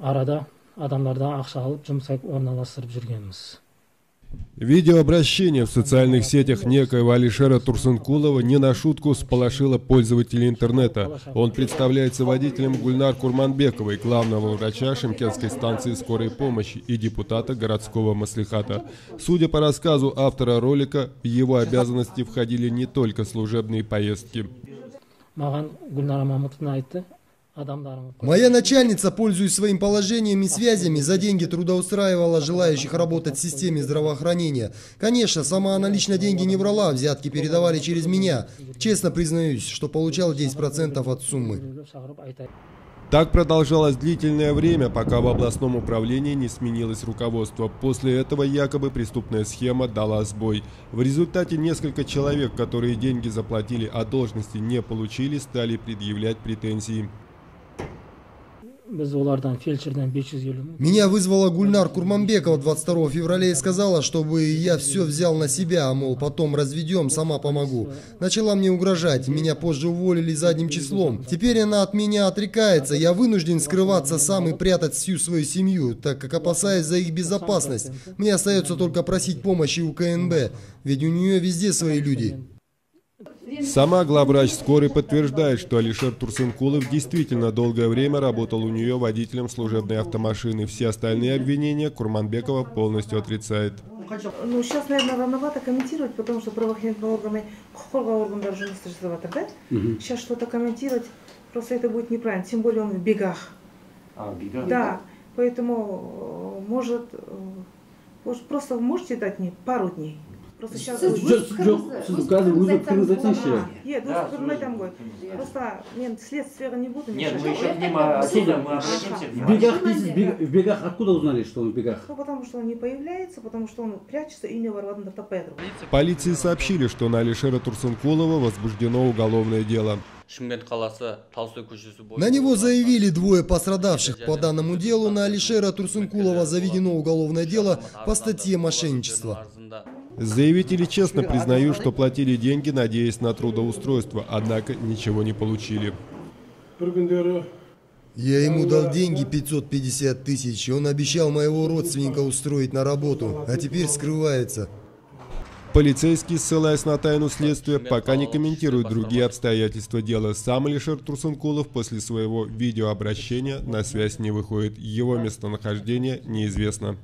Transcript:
арада адамдардан ақша алып жұмысқа орналастырып жүргенбіз Видеообращение в социальных сетях некоего Алишера Турсункулова не на шутку сполошило пользователей интернета. Он представляется водителем Гульнар Курманбековой, главного врача Шимкенской станции скорой помощи и депутата городского маслихата. Судя по рассказу автора ролика, в его обязанности входили не только служебные поездки. Моя начальница, пользуясь своим положением и связями, за деньги трудоустраивала желающих работать в системе здравоохранения. Конечно, сама она лично деньги не брала, взятки передавали через меня. Честно признаюсь, что получал 10% от суммы. Так продолжалось длительное время, пока в областном управлении не сменилось руководство. После этого якобы преступная схема дала сбой. В результате несколько человек, которые деньги заплатили, а должности не получили, стали предъявлять претензии. Меня вызвала Гульнар Курманбекова 22 февраля и сказала, чтобы я все взял на себя, а мол, потом разведем, сама помогу. Начала мне угрожать, меня позже уволили задним числом. Теперь она от меня отрекается, я вынужден скрываться сам и прятать всю свою семью, так как опасаюсь за их безопасность. Мне остается только просить помощи у КНБ, ведь у нее везде свои люди. Сама главврач скорой подтверждает, что Алишер Турсенкулов действительно долгое время работал у нее водителем служебной автомашины. Все остальные обвинения Курманбекова полностью отрицает. Ну, сейчас, наверное, рановато комментировать, потому что правоохранительные органы, органдар жұмыс жасап да? Сейчас что-то комментировать, просто это будет неправильно, тем более он в бегах. А, в бегах? Да, поэтому, э, может, э, просто можете дать мне пару дней? просто сейчас жоқ сіз қазір өз пікіріңізді айтсаңызшы нет өз пікірімді айтамын ғой просто мен следствиеға не буду нет мы еще к ним отсюда мы обратимся в бегах дейсіз в бегах откуда узнали что он в бегах ну потому что он не появляется потому что он прячется и не бар адамдар таппай полиции сообщили что на алишера турсункулова возбуждено уголовное дело на него заявили двое пострадавших. По данному делу на Алишера Турсункулова заведено уголовное дело по статье мошенничества. Заявители честно признают, что платили деньги, надеясь на трудоустройство, однако ничего не получили. Я ему дал деньги 550 тысяч, он обещал моего родственника устроить на работу, а теперь скрывается. Полицейские, ссылаясь на тайну следствия, пока не комментируют другие обстоятельства дела. Сам Алишер Турсункулов после своего видеообращения на связь не выходит. Его местонахождение неизвестно.